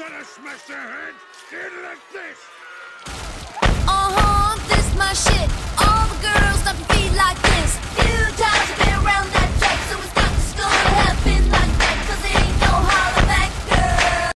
gonna smash their head in like this!